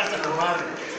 that's Gracias, compadre.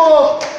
equals